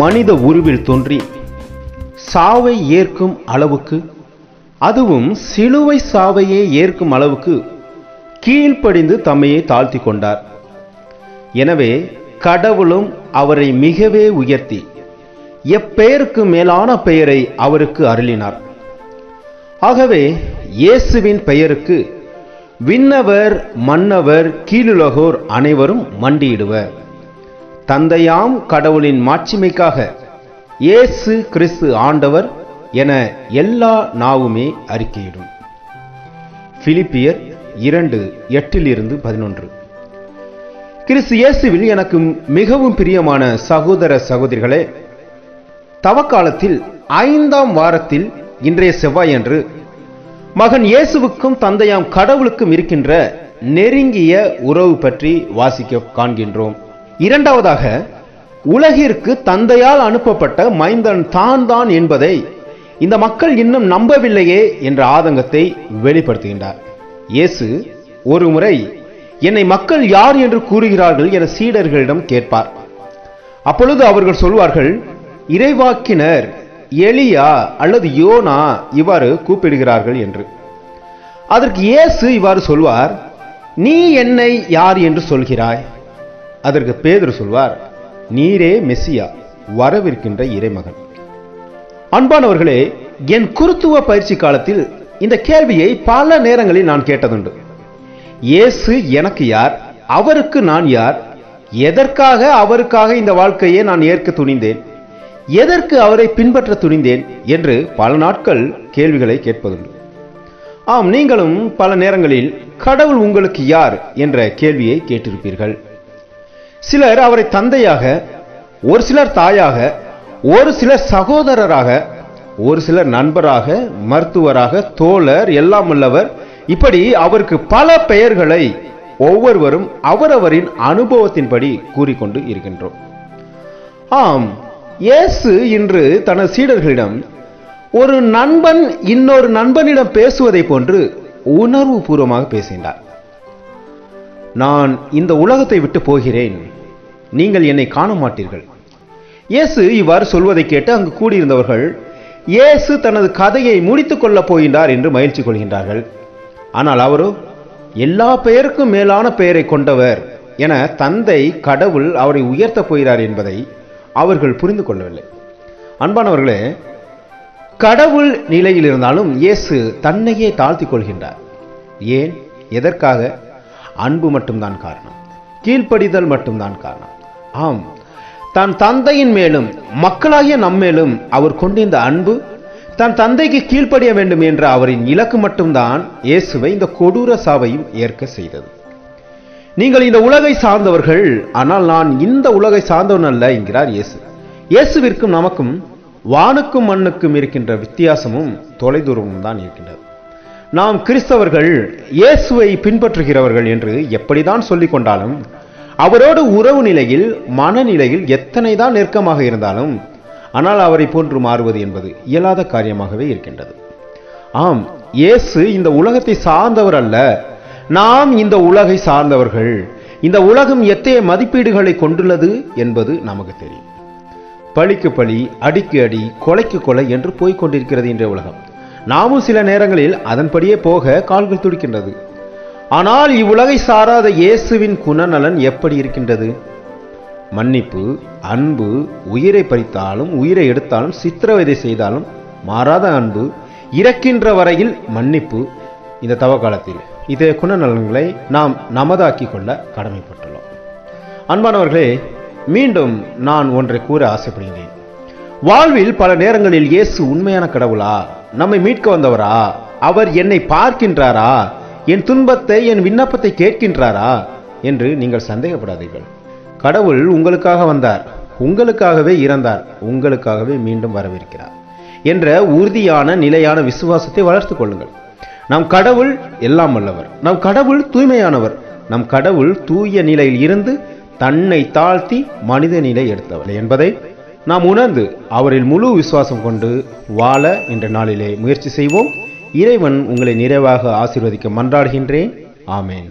மனித உருவில் தோன்றி சாவை ஏற்கும் அளவுக்கு அதுவும் சிலுவை சாவையே ஏற்கும் அளவுக்கு கீழ்ப்படிந்து தம்மையே தாழ்த்தி கொண்டார். எனவே கடவுளும் அவரை மிகவே உயர்த்தி எப்பெயருக்கு மேலான பெயரை அவருக்கு அருளினார். ஆகவே இயேசுவின் பெயருக்கு விண்ணவர் மன்னவர் கீழுலகோர் அனைவரும் மண்டியிடுவர். தந்தையாம் கடவுளின் மாட்சிமைக்காக இயேசு கிறிஸ்து ஆண்டவர் என எல்லா நாவுமே அறிக்கையிடும். பிலிப்பியர் இரண்டு எட்டிலிருந்து பதினொன்று. கிறிஸ்து இயேசுவில் எனக்கு மிகவும் பிரியமான சகோதர சகோதரிகளே தவக்காலத்தில் ஐந்தாம் வாரத்தில் இன்றைய செவ்வாயன்று மகன் இயேசுவுக்கும் தந்தையாம் கடவுளுக்கும் இருக்கின்ற நெருங்கிய உறவு பற்றி வாசிக்க காண்கின்றோம். இரண்டாவதாக உலகிற்கு தந்தையால் அனுப்பப்பட்ட மைந்தன் தான் தான் என்பதை இந்த மக்கள் இன்னும் நம்பவில்லையே என்ற ஆதங்கத்தை வெளிப்படுத்துகின்றார். இயேசு ஒரு முறை என்னை மக்கள் யார் என்று கூறுகிறார்கள் என சீடர்களிடம் கேட்பார். அப்பொழுது அவர்கள் சொல்வார்கள் இறைவாக்கினர் எலியா அல்லது யோனா இவ்வாறு கூப்பிடுகிறார்கள் என்று. அதற்கு இயேசு இவ்வாறு சொல்வார் நீ என்னை யார் என்று சொல்கிறாய்? அதற்கு பேதர் சொல்வார் நீரே மெஸ்ஸியா வரவிருக்கின்ற இறைமகன். அன்பானவர்களே என் குருத்துவ பயிற்சி காலத்தில் இந்த கேள்வியை பல நேரங்களில் நான் கேட்டதுண்டு. இயேசு எனக்கு யார் அவருக்கு நான் யார் எதற்காக அவருக்காக இந்த வாழ்க்கையை நான் ஏற்க துணிந்தேன் எதற்கு அவரை பின்பற்ற துணிந்தேன் என்று பல நாட்கள் கேள்விகளை கேட்பதுண்டு. ஆம் நீங்களும் பல நேரங்களில் கடவுள் உங்களுக்கு யார்? என்ற கேள்வியை கேட்டிருப்பீர்கள். சிலர் அவரை தந்தையாக ஒரு சிலர் தாயாக ஒரு சிலர் சகோதரராக ஒரு சிலர் நண்பராக மருத்துவராக தோழர் எல்லாம் உள்ளவர். இப்படி அவருக்கு பல பெயர்களை ஒவ்வொருவரும் அவரவரின் அனுபவத்தின்படி கூறிக்கொண்டு இருக்கின்றோம். ஆம் இயேசு இன்று தனது சீடர்களிடம் ஒரு நண்பன் இன்னொரு நண்பனிடம் பேசுவதை போன்று உணர்வு பூர்வமாக பேசினார் நான் இந்த உலகத்தை விட்டு போகிறேன். நீங்கள் என்னை காண மாட்டீர்கள் இயேசு இவ்வாறு சொல்வதை கேட்டு அங்கு கூடியிருந்தவர்கள் இயேசு தனது கதையை முடித்துக் கொள்ளப் போகின்றார் என்று மகிழ்ச்சி கொள்கின்றார்கள். ஆனால் அவரோ எல்லா பெயருக்கும் மேலான பெயரை கொண்டவர் என தந்தை கடவுள் அவரை உயர்த்தப் போகிறார் என்பதை அவர்கள் புரிந்து கொள்ளவில்லை. அன்பானவர்களே கடவுள் நிலையில் இருந்தாலும் இயேசு தன்னையே தாழ்த்திக் கொள்கின்றார். ஏன்? எதற்காக? அன்பு மட்டும்தான் காரணம். கீழ்ப்படிதல் மட்டும்தான் காரணம். ஆம். தன் தந்தையின் மேலும் மக்களாகிய நம்மேலும் அவர் கொண்டிருந்த அன்பு தன் தந்தைக்கு கீழ்ப்படிய வேண்டும் என்ற அவரின் இலக்கு மட்டும்தான் இயேசுவை இந்த கொடூர சாவையும் ஏற்க செய்தது. நீங்கள் இந்த உலகை சார்ந்தவர்கள் ஆனால் நான் இந்த உலகை சார்ந்தவன் அல்ல என்கிறார் இயேசு. இயேசுவிற்கும் நமக்கும் வானுக்கும் மண்ணுக்கும் இருக்கின்ற வித்தியாசமும் தொலைதூரமும் தான் இருக்கின்றது. நாம் கிறிஸ்தவர்கள் இயேசுவை பின்பற்றுகிறவர்கள் என்று எப்படிதான் சொல்லிக் கொண்டாலும் அவரோடு உறவு நிலையில் மனநிலையில் எத்தனை தான் நெருக்கமாக இருந்தாலும் ஆனால் அவரை போன்று மாறுவது என்பது இயலாத காரியமாகவே இருக்கின்றது. ஆம் இயேசு இந்த உலகத்தை சார்ந்தவர் அல்ல. நாம் இந்த உலகை சார்ந்தவர்கள். இந்த உலகம் எத்தகைய மதிப்பீடுகளை கொண்டுள்ளது என்பது நமக்கு தெரியும். பழிக்கு பழி அடிக்கு அடி கொலைக்கு கொலை என்று போய்க் கொண்டிருக்கிறது இன்றைய உலகம். நாமும் சில நேரங்களில் அதன்படியே போக கால்கள் துடிக்கின்றது. ஆனால் இவ்வுலகை சாராத இயேசுவின் குணநலன் எப்படி இருக்கின்றது? மன்னிப்பு அன்பு உயிரை பறித்தாலும் உயிரை எடுத்தாலும் சித்திரவதை செய்தாலும் மாறாத அன்பு இறக்கின்ற வரையில் மன்னிப்பு. இந்த தவ காலத்தில் இதே குணநலன்களை நாம் நமதாக்கி கொள்ள கடமைப்பட்டுள்ளோம். அன்பானவர்களே மீண்டும் நான் ஒன்றை கூற ஆசைப்படுகிறேன் வாழ்வில் பல நேரங்களில் இயேசு உண்மையான கடவுளா? நம்மை மீட்க வந்தவரா? அவர் என்னை பார்க்கின்றாரா? என் துன்பத்தை என் விண்ணப்பத்தை கேட்கின்றாரா என்று நீங்கள் சந்தேகப்படாதீர்கள். கடவுள் உங்களுக்காக வந்தார் உங்களுக்காகவே இறந்தார் உங்களுக்காகவே மீண்டும் வரவிருக்கிறார் என்ற உறுதியான நிலையான விசுவாசத்தை வளர்த்து கொள்ளுங்கள். நம் கடவுள் எல்லாம் வல்லவர். நம் கடவுள் தூய்மையானவர். நம் கடவுள் தூய நிலையில் இருந்து தன்னை தாழ்த்தி மனித நிலை எடுத்தவர் என்பதை நாம் உணர்ந்து அவரில் முழு விசுவாசம் கொண்டு வாழ என்ற நாளிலே முயற்சி செய்வோம். இறைவன் உங்களை நிறைவாக ஆசீர்வதிக்க மன்றாடுகின்றேன். ஆமேன்.